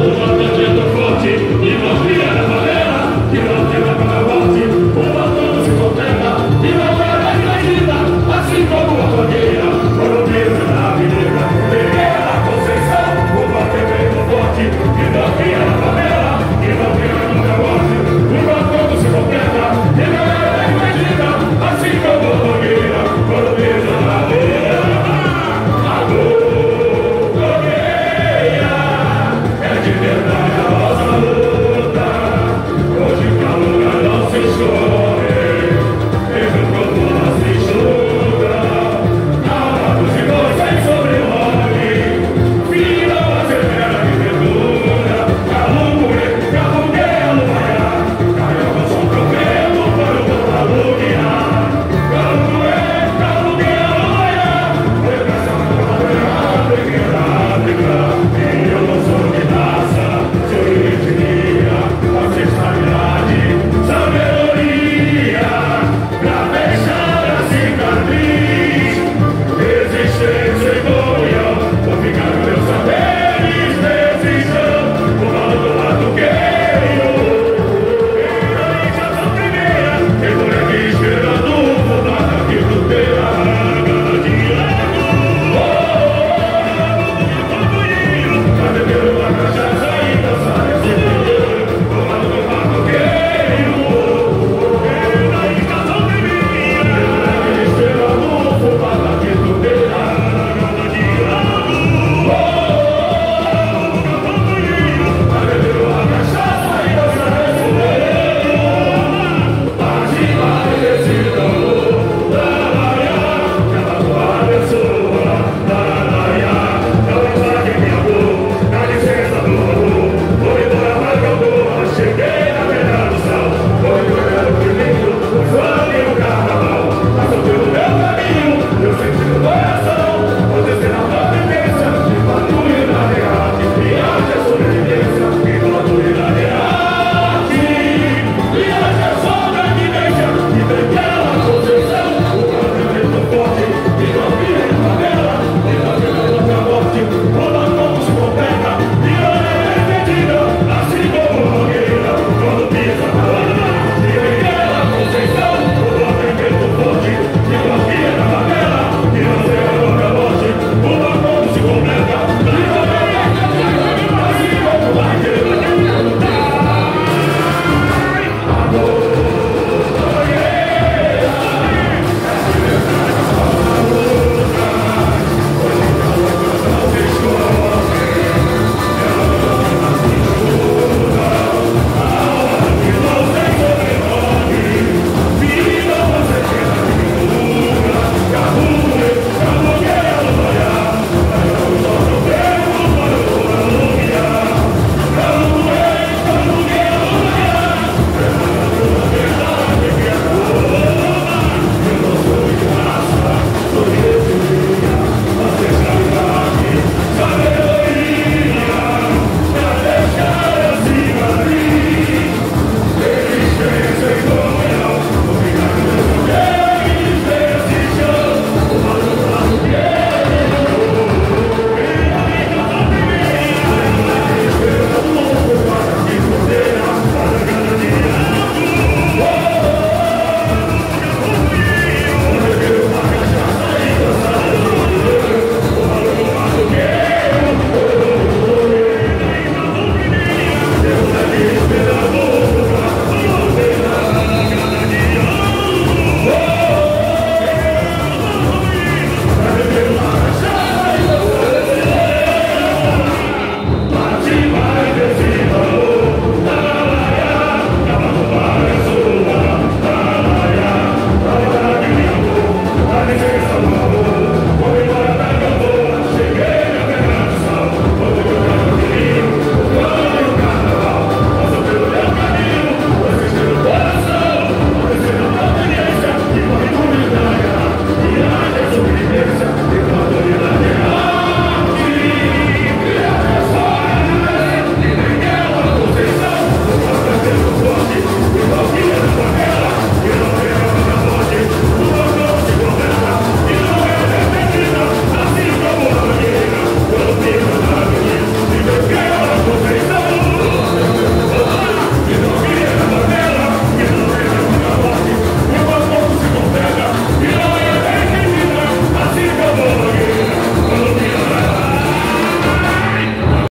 Atendimento forte e mostra Hallelujah.